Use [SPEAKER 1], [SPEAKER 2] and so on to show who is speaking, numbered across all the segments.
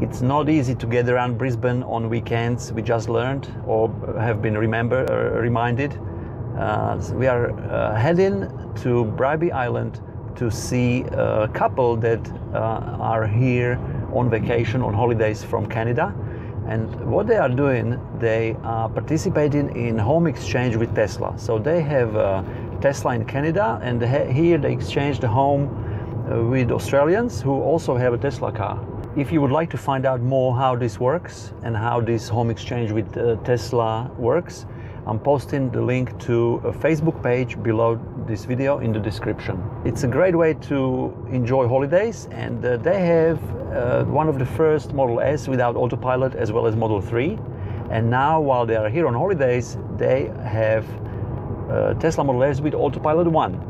[SPEAKER 1] It's not easy to get around Brisbane on weekends. We just learned or have been remember uh, reminded. Uh, we are uh, heading to Bribie Island to see a couple that uh, are here on vacation on holidays from Canada. And what they are doing, they are participating in home exchange with Tesla. So they have uh, Tesla in Canada, and here they exchange the home uh, with Australians who also have a Tesla car. If you would like to find out more how this works and how this home exchange with uh, Tesla works, I'm posting the link to a Facebook page below this video in the description. It's a great way to enjoy holidays, and uh, they have uh, one of the first Model S without autopilot as well as Model 3. And now, while they are here on holidays, they have uh, Tesla Model S with autopilot 1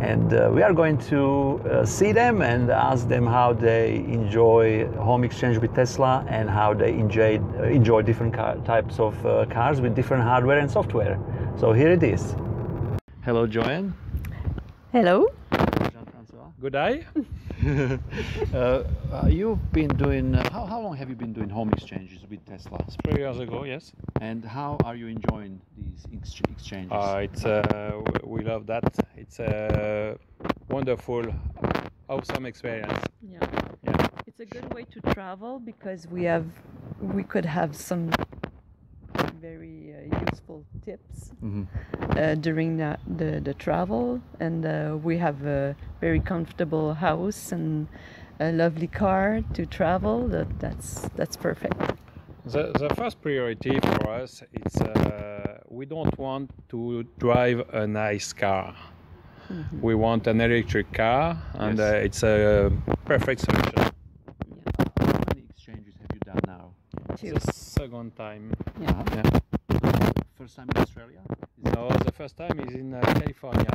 [SPEAKER 1] and uh, we are going to uh, see them and ask them how they enjoy home exchange with Tesla and how they enjoy uh, enjoy different car, types of uh, cars with different hardware and software. So here it is. Hello, Joanne.
[SPEAKER 2] Hello.
[SPEAKER 1] Jean-Francois.
[SPEAKER 3] Good day.
[SPEAKER 1] Uh, uh, you've been doing. Uh, how, how long have you been doing home exchanges with Tesla?
[SPEAKER 3] Three years ago, yes.
[SPEAKER 1] And how are you enjoying these ex- exchanges?
[SPEAKER 3] Uh, it's uh, w- we love that. It's a wonderful, awesome experience.
[SPEAKER 2] Yeah.
[SPEAKER 3] Yeah.
[SPEAKER 2] It's a good way to travel because we have we could have some very uh, useful tips
[SPEAKER 1] Mhm.
[SPEAKER 2] uh, during the, the, the travel and uh, we have a very comfortable house and a lovely car to travel that, that's that's perfect
[SPEAKER 3] The, the first priority for us is uh, we don't want to drive a nice car. We want an electric car, and
[SPEAKER 1] Yes.
[SPEAKER 3] uh, it's a perfect solution.
[SPEAKER 1] How many exchanges have you done now?
[SPEAKER 2] Two.
[SPEAKER 3] The second time.
[SPEAKER 2] yeah
[SPEAKER 3] Yeah.
[SPEAKER 1] First time in Australia?
[SPEAKER 3] No, the first time is in uh, California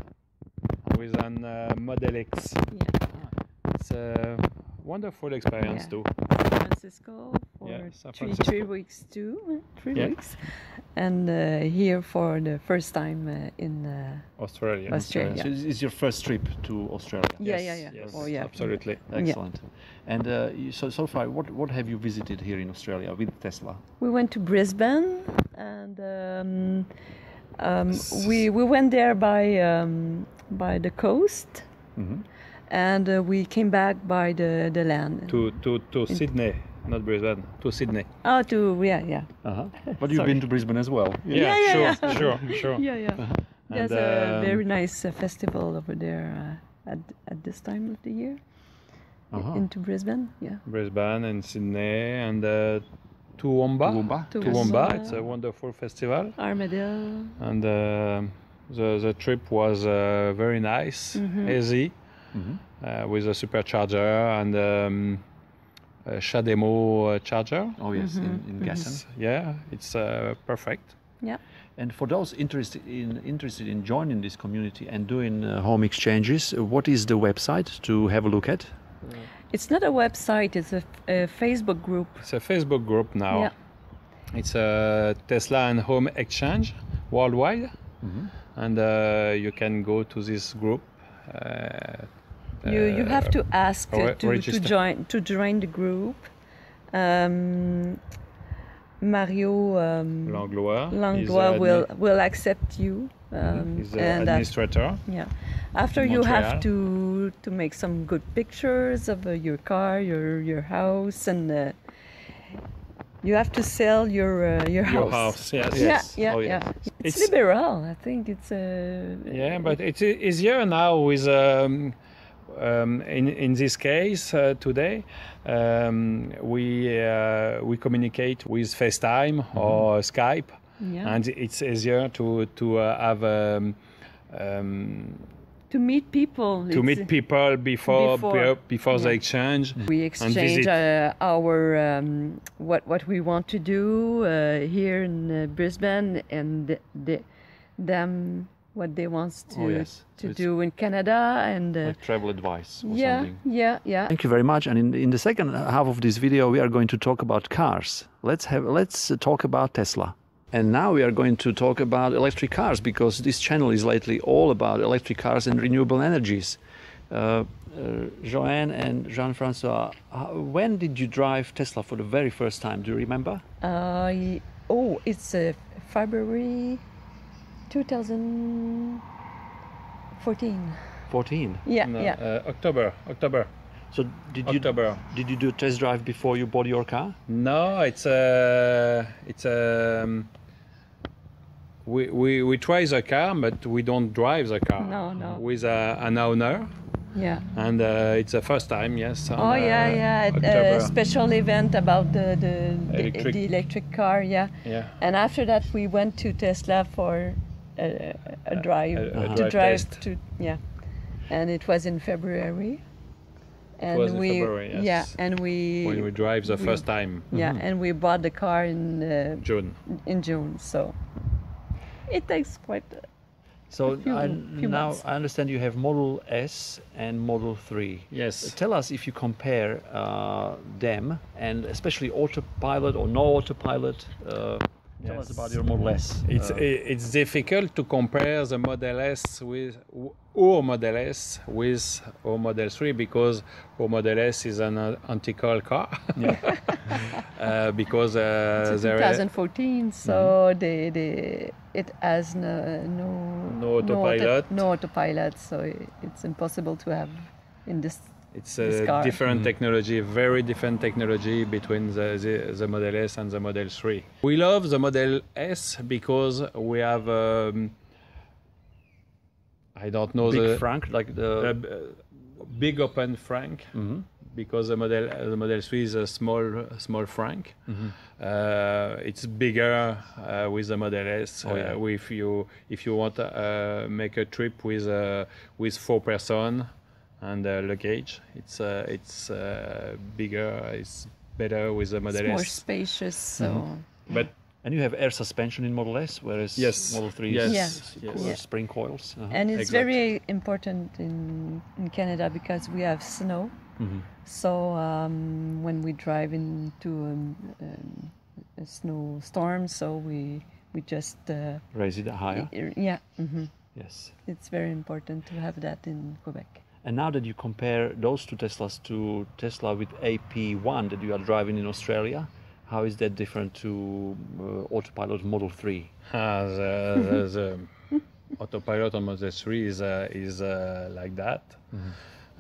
[SPEAKER 3] with an uh, Model X.
[SPEAKER 2] yeah
[SPEAKER 3] It's a wonderful experience
[SPEAKER 2] Yeah.
[SPEAKER 3] too.
[SPEAKER 2] San Francisco for
[SPEAKER 3] Yeah, San
[SPEAKER 2] three,
[SPEAKER 3] Francisco.
[SPEAKER 2] three weeks too three
[SPEAKER 3] Yeah.
[SPEAKER 2] weeks and uh, here for the first time uh, in uh,
[SPEAKER 3] Australia.
[SPEAKER 2] Australia.
[SPEAKER 1] So this is your first trip to Australia?
[SPEAKER 2] Yeah,
[SPEAKER 3] Yes,
[SPEAKER 2] yeah, yeah.
[SPEAKER 3] Yes,
[SPEAKER 2] Oh, yeah.
[SPEAKER 3] absolutely.
[SPEAKER 1] Excellent. And uh, so, so far, what, what have you visited here in Australia with Tesla?
[SPEAKER 2] We went to Brisbane and um, um, we we went there by um, by the coast
[SPEAKER 1] Mhm.
[SPEAKER 2] and uh, we came back by the the land.
[SPEAKER 3] To to to Sydney, not Brisbane. To Sydney.
[SPEAKER 2] oh, to yeah, yeah,
[SPEAKER 1] Uh-huh. But you've been to Brisbane as well?
[SPEAKER 2] Yeah, yeah,
[SPEAKER 3] sure,
[SPEAKER 2] yeah.
[SPEAKER 3] sure, sure.
[SPEAKER 2] yeah, yeah. There's
[SPEAKER 3] And,
[SPEAKER 2] a
[SPEAKER 3] um,
[SPEAKER 2] very nice uh, festival over there uh, at at this time of the year
[SPEAKER 1] Uh-huh.
[SPEAKER 2] into Brisbane. Yeah.
[SPEAKER 3] Brisbane and Sydney and uh, Toowoomba.
[SPEAKER 1] Toowoomba?
[SPEAKER 2] Toowoomba.
[SPEAKER 3] Toowoomba. It's a wonderful festival,
[SPEAKER 2] Armadale.
[SPEAKER 3] and uh, the the trip was uh, very nice,
[SPEAKER 2] Mhm.
[SPEAKER 3] easy,
[SPEAKER 1] Mhm.
[SPEAKER 3] uh, with a supercharger and um, a CHAdeMO uh, charger.
[SPEAKER 1] Oh, yes, in,
[SPEAKER 2] Mhm,
[SPEAKER 1] in. Gasson.
[SPEAKER 3] It's- yeah, it's uh, perfect.
[SPEAKER 2] Yeah.
[SPEAKER 1] And for those interested in interested in joining this community and doing uh, home exchanges, uh, what is the website to have a look at?
[SPEAKER 2] It's not a website. It's a, a Facebook group.
[SPEAKER 3] It's a Facebook group now.
[SPEAKER 2] Yeah.
[SPEAKER 3] It's a Tesla and Home Exchange worldwide,
[SPEAKER 1] Mhm.
[SPEAKER 3] and uh, you can go to this group. Uh,
[SPEAKER 2] You you have to ask uh, to, to join to join the group. Um, Mario um,
[SPEAKER 3] Langlois.
[SPEAKER 2] Langlois
[SPEAKER 3] uh,
[SPEAKER 2] will will accept you. Um,
[SPEAKER 3] He's the
[SPEAKER 2] that-
[SPEAKER 3] administrator.
[SPEAKER 2] yeah, after you have to to make some good pictures of uh, your car, your your house, and uh, you have to sell your uh, your house.
[SPEAKER 3] Your house, yes.
[SPEAKER 2] Yeah,
[SPEAKER 1] Yes.
[SPEAKER 2] yeah,
[SPEAKER 1] Oh,
[SPEAKER 2] yeah. It's,
[SPEAKER 3] It's-
[SPEAKER 2] liberal. I think it's uh,
[SPEAKER 3] Yeah, but it's easier now with um, um, in in this case uh, today. Um, we uh, we communicate with FaceTime or Skype,
[SPEAKER 2] yeah.
[SPEAKER 3] and it's easier to to uh, have. Um, um,
[SPEAKER 2] to meet people.
[SPEAKER 3] to
[SPEAKER 2] it's-
[SPEAKER 3] meet people before
[SPEAKER 2] Before.
[SPEAKER 3] be- before the
[SPEAKER 2] Yeah.
[SPEAKER 3] exchange.
[SPEAKER 2] We exchange uh, our um, what what we want to do uh, here in uh, Brisbane and the, the, them what they want to
[SPEAKER 1] Oh, yes.
[SPEAKER 2] to
[SPEAKER 1] It's
[SPEAKER 2] do in Canada and uh,
[SPEAKER 1] Like travel advice or
[SPEAKER 2] yeah
[SPEAKER 1] something?
[SPEAKER 2] yeah yeah
[SPEAKER 1] Thank you very much. And in, in the second half of this video, we are going to talk about cars. Let's have let's talk about Tesla. And now we are going to talk about electric cars because this channel is lately all about electric cars and renewable energies. Uh, uh, Joanne and Jean-François, uh, when did you drive Tesla for the very first time? Do you remember?
[SPEAKER 2] Uh, oh, it's uh, February 2014.
[SPEAKER 1] 14.
[SPEAKER 2] Yeah,
[SPEAKER 3] No,
[SPEAKER 2] yeah.
[SPEAKER 3] uh, October, October,
[SPEAKER 1] So did you
[SPEAKER 3] October.
[SPEAKER 1] did you do a test drive before you bought your car?
[SPEAKER 3] No, it's a it's a. Um, we, we, we try the car, but we don't drive the car.
[SPEAKER 2] No, no.
[SPEAKER 3] With a, an owner,
[SPEAKER 2] yeah.
[SPEAKER 3] and uh, it's the first time, yes. on,
[SPEAKER 2] Oh yeah,
[SPEAKER 3] uh,
[SPEAKER 2] yeah. at
[SPEAKER 3] October.
[SPEAKER 2] A special event about the the, the
[SPEAKER 3] Electric.
[SPEAKER 2] the electric car. Yeah.
[SPEAKER 3] Yeah.
[SPEAKER 2] And after that, we went to Tesla for a, a drive
[SPEAKER 3] a- a
[SPEAKER 2] to
[SPEAKER 3] drive
[SPEAKER 2] drive
[SPEAKER 3] test.
[SPEAKER 2] to yeah, and it was in February. And
[SPEAKER 3] was in
[SPEAKER 2] we
[SPEAKER 3] February, yes.
[SPEAKER 2] yeah, and we
[SPEAKER 3] When we drive the
[SPEAKER 2] we-
[SPEAKER 3] first time,
[SPEAKER 2] yeah, and we bought the car in uh,
[SPEAKER 3] June.
[SPEAKER 2] in June. So it takes quite. a-
[SPEAKER 1] So
[SPEAKER 2] few-
[SPEAKER 1] I,
[SPEAKER 2] few
[SPEAKER 1] now
[SPEAKER 2] months.
[SPEAKER 1] I understand you have Model S and Model 3.
[SPEAKER 3] Yes.
[SPEAKER 1] Tell us if you compare uh, them and especially autopilot or no autopilot. Uh, Tell us about your Model S.
[SPEAKER 3] It's
[SPEAKER 1] Uh,
[SPEAKER 3] it's difficult to compare the Model S with our Model S with our Model 3 because our Model S is an uh, anti-call car. uh, because uh,
[SPEAKER 2] It's
[SPEAKER 3] there
[SPEAKER 2] 2014, so they, they it has no no
[SPEAKER 3] No
[SPEAKER 2] auto-
[SPEAKER 3] autopilot.
[SPEAKER 2] no autopilot, so i- it's impossible to have in this.
[SPEAKER 3] It's a
[SPEAKER 2] car.
[SPEAKER 3] different technology, very different technology between the, the, the Model S and the Model 3. We love the Model S because we have um, I don't know
[SPEAKER 1] Big
[SPEAKER 3] the
[SPEAKER 1] Frunk, like
[SPEAKER 3] a
[SPEAKER 1] the.
[SPEAKER 3] b- big open frunk
[SPEAKER 1] Mhm.
[SPEAKER 3] because the model the model 3 is a small small frunk
[SPEAKER 1] Mm-hmm.
[SPEAKER 3] uh, it's bigger uh, with the model s
[SPEAKER 1] Oh, yeah.
[SPEAKER 3] uh, if you if you want to uh, make a trip with uh, with four person and uh, luggage it's uh, it's uh, bigger it's better with the
[SPEAKER 2] It's
[SPEAKER 3] model
[SPEAKER 2] more spacious, so
[SPEAKER 3] Mm-hmm. but
[SPEAKER 1] And you have air suspension in Model S, whereas
[SPEAKER 3] Yes.
[SPEAKER 1] Model 3
[SPEAKER 3] Yes.
[SPEAKER 1] is
[SPEAKER 3] Yeah.
[SPEAKER 1] co-
[SPEAKER 2] Yeah.
[SPEAKER 1] spring coils. Uh-huh.
[SPEAKER 2] and it's
[SPEAKER 3] Exact.
[SPEAKER 2] very important in in Canada because we have snow.
[SPEAKER 1] Mhm.
[SPEAKER 2] So um, when we drive into um, um, a snowstorm, so we we just uh,
[SPEAKER 1] Raise it higher.
[SPEAKER 2] yeah. hmm
[SPEAKER 1] Yes.
[SPEAKER 2] It's very important to have that in Quebec.
[SPEAKER 1] And now that you compare those two Teslas to Tesla with AP1 that you are driving in Australia, how is that different to uh, autopilot Model 3?
[SPEAKER 3] uh, the, the, the autopilot on model 3 is uh, is uh, like that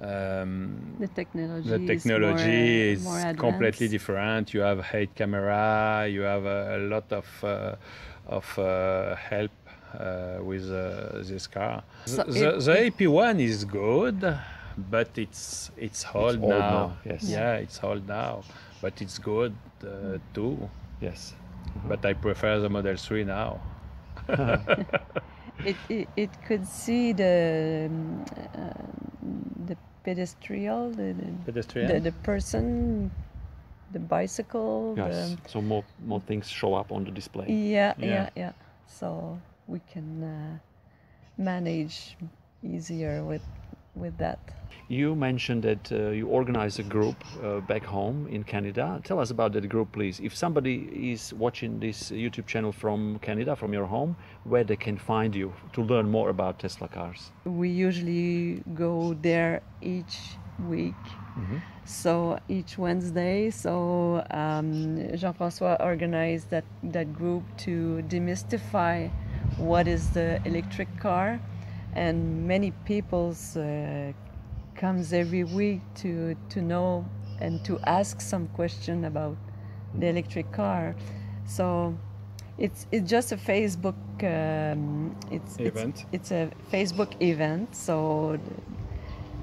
[SPEAKER 3] um,
[SPEAKER 2] The technology.
[SPEAKER 3] the
[SPEAKER 2] is more,
[SPEAKER 3] is
[SPEAKER 2] more advanced.
[SPEAKER 3] completely different. You have height camera. You have a, a lot of uh, of uh, help with uh, this car.
[SPEAKER 2] So
[SPEAKER 3] the,
[SPEAKER 2] it-
[SPEAKER 3] the AP1 is good, but it's it's old,
[SPEAKER 1] old
[SPEAKER 3] now.
[SPEAKER 1] now, yes.
[SPEAKER 3] Yeah, it's old now, but it's good uh, too.
[SPEAKER 1] Yes.
[SPEAKER 3] But I prefer the Model 3 now.
[SPEAKER 2] It, it, it could see the um, uh, the pedestrian, the, the,
[SPEAKER 3] Pedestrian.
[SPEAKER 2] the, the person, the bicycle.
[SPEAKER 1] Yes. So more more things show up on the display.
[SPEAKER 2] Yeah, yeah,
[SPEAKER 3] Yeah.
[SPEAKER 2] yeah, So we can uh, manage easier with with that.
[SPEAKER 1] You mentioned that uh, you organize a group uh, back home in Canada. Tell us about that group, please. If somebody is watching this YouTube channel from Canada, from your home, where they can find you to learn more about Tesla cars.
[SPEAKER 2] We usually go there each week. So each Wednesday, so um, Jean-François organized that, that group to demystify what is the electric car, and many people's uh, comes every week to to know and to ask some question about the electric car. So it's it's just a Facebook. Um, it's,
[SPEAKER 3] Event.
[SPEAKER 2] It's, it's a Facebook event. So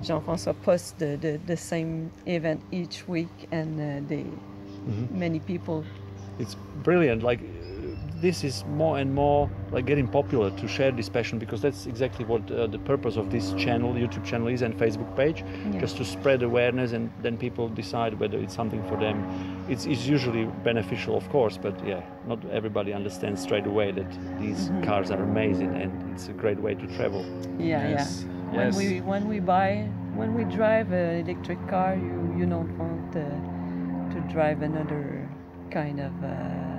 [SPEAKER 2] Jean-François posts the, the, the same event each week, and uh, they many people.
[SPEAKER 1] It's brilliant. Like this is more and more like getting popular to share this passion because that's exactly what uh, the purpose of this channel, YouTube channel is, and Facebook page,
[SPEAKER 2] Yeah.
[SPEAKER 1] just to spread awareness and then people decide whether it's something for them. It's, it's usually beneficial, of course, but yeah, not everybody understands straight away that these cars are amazing and it's a great way to travel.
[SPEAKER 2] Yeah,
[SPEAKER 3] Yes,
[SPEAKER 2] yeah. When
[SPEAKER 3] yes.
[SPEAKER 2] we when we buy when we drive an electric car, you you don't want uh, to drive another kind of uh,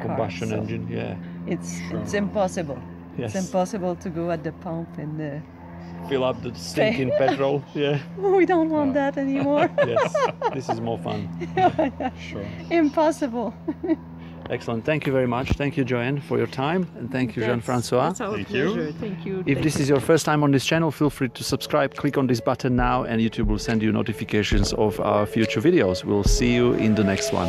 [SPEAKER 2] el- car,
[SPEAKER 1] Combustion
[SPEAKER 2] so
[SPEAKER 1] engine, yeah.
[SPEAKER 2] It's it's impossible.
[SPEAKER 1] Yes.
[SPEAKER 2] It's impossible to go at the pump and uh,
[SPEAKER 1] fill up the stinking petrol. Yeah.
[SPEAKER 2] We don't want that anymore.
[SPEAKER 1] Yes. this is more fun.
[SPEAKER 3] Sure.
[SPEAKER 2] Impossible.
[SPEAKER 1] Excellent. Thank you very much. Thank you, Joanne, for your time, and thank you, Jean-Francois.
[SPEAKER 2] That's our
[SPEAKER 3] Thank you.
[SPEAKER 2] pleasure. Thank you.
[SPEAKER 1] If
[SPEAKER 2] Thank
[SPEAKER 1] this
[SPEAKER 2] you.
[SPEAKER 1] is your first time on this channel, feel free to subscribe. Click on this button now, and YouTube will send you notifications of our future videos. We'll see you in the next one.